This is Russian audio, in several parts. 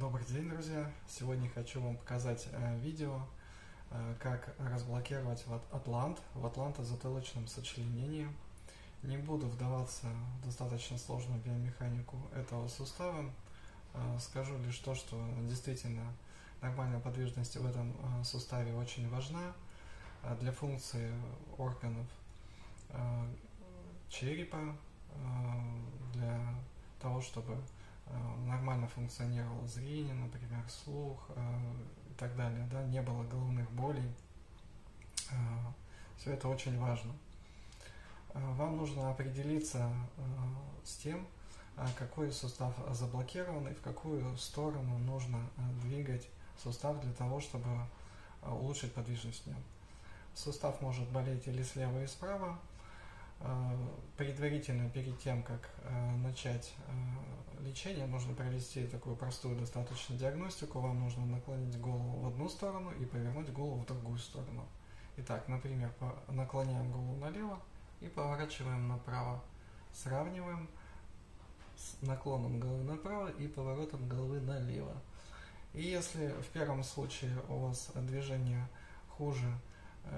Добрый день, друзья! Сегодня хочу вам показать э, видео, э, как разблокировать атлант в атлантозатылочном сочленении. Не буду вдаваться в достаточно сложную биомеханику этого сустава. Э, скажу лишь то, что действительно нормальная подвижность в этом э, суставе очень важна э, для функции органов э, черепа, для того, чтобы нормально функционировало зрение, например, слух э, и так далее, да, не было головных болей. Э, Все это очень важно. Вам нужно определиться с тем, какой сустав заблокирован и в какую сторону нужно двигать сустав для того, чтобы улучшить подвижность в нем. Сустав может болеть или слева, и справа, Э, предварительно перед тем, как э, начать э, лечение, нужно провести такую простую достаточно диагностику. Вам нужно наклонить голову в одну сторону и повернуть голову в другую сторону. Итак, например, наклоняем голову налево и поворачиваем направо. Сравниваем с наклоном головы направо и поворотом головы налево. И если в первом случае у вас движение хуже, Э,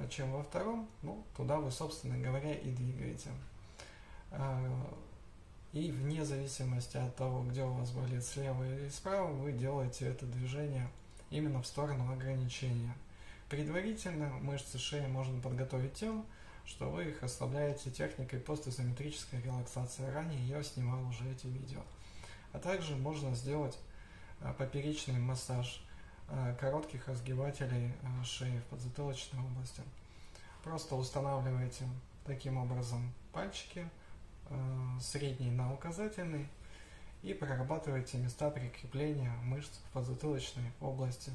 чем во втором, ну, туда вы, собственно говоря, и двигаете. Э, и вне зависимости от того, где у вас болит слева или справа, вы делаете это движение именно в сторону ограничения. Предварительно мышцы шеи можно подготовить тем, что вы их ослабляете техникой постизометрической релаксации. Ранее я снимал уже эти видео. А также можно сделать э, поперечный массаж Э, коротких разгибателей э, шеи в подзатылочной области. Просто устанавливаете таким образом пальчики, э, средний на указательный, и прорабатываете места прикрепления мышц в подзатылочной области.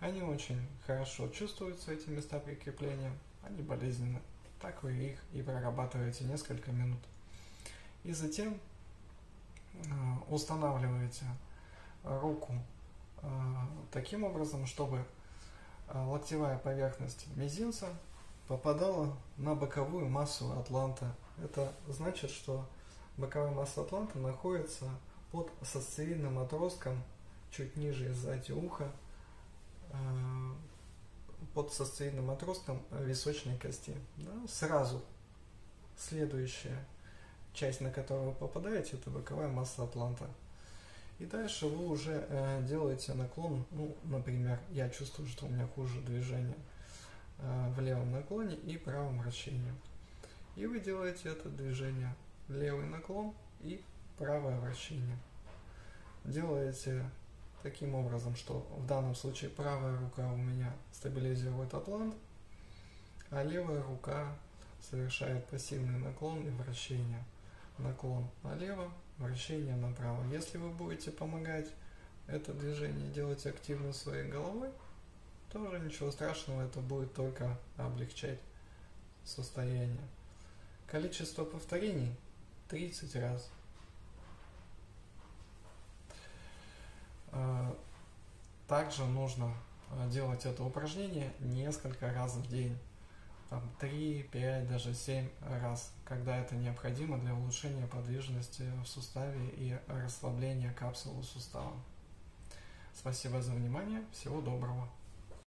Они очень хорошо чувствуются, эти места прикрепления, они болезненны. Так вы их и прорабатываете несколько минут. И затем устанавливаете руку таким образом, чтобы а, локтевая поверхность мизинца попадала на боковую массу атланта. Это значит, что боковая масса атланта находится под сосцевидным отростком, чуть ниже сзади уха, а, под сосцевидным отростком височной кости. Да? Сразу следующая часть, на которую вы попадаете, это боковая масса атланта. И дальше вы уже э, делаете наклон, ну, например, я чувствую, что у меня хуже движение э, в левом наклоне и правом вращении. И вы делаете это движение левый наклон и правое вращение. Делаете таким образом, что в данном случае правая рука у меня стабилизирует атлант, а левая рука совершает пассивный наклон и вращение. Наклон налево, вращение направо. Если вы будете помогать это движение делать активно своей головой, тоже ничего страшного, это будет только облегчать состояние. Количество повторений 30 раз. А, также нужно а, делать это упражнение несколько раз в день там, 3, 5, даже 7 раз, когда это необходимо для улучшения подвижности в суставе и расслабления капсулы сустава. Спасибо за внимание, всего доброго.